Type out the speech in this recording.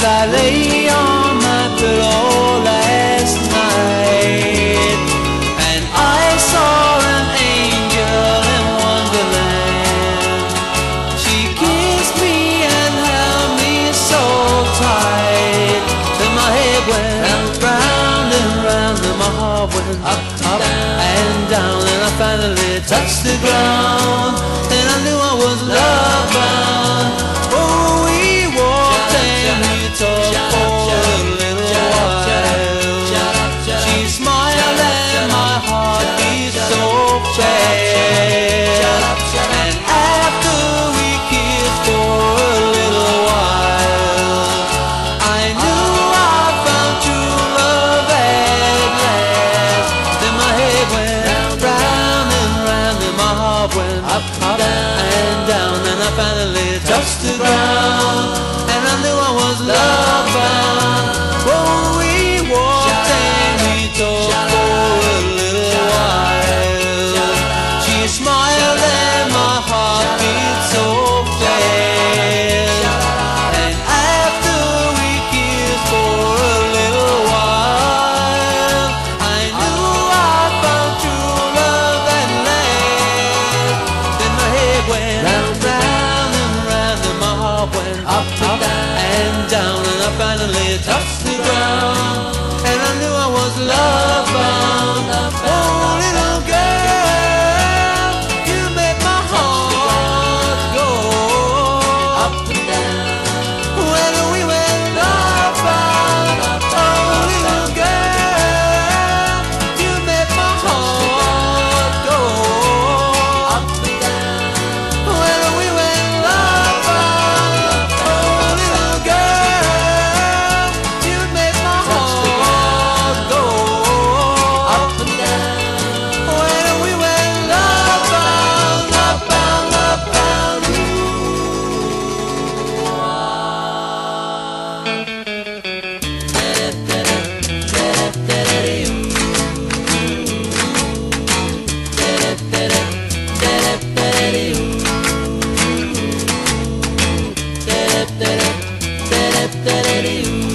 lay on my pillow last night. And I saw an angel in Wonderland. She kissed me and held me so tight. Then my head went round, round and round And my heart went up, up and down. And I finally touched the ground to ground, and I knew I was love bound. finally tough better to you.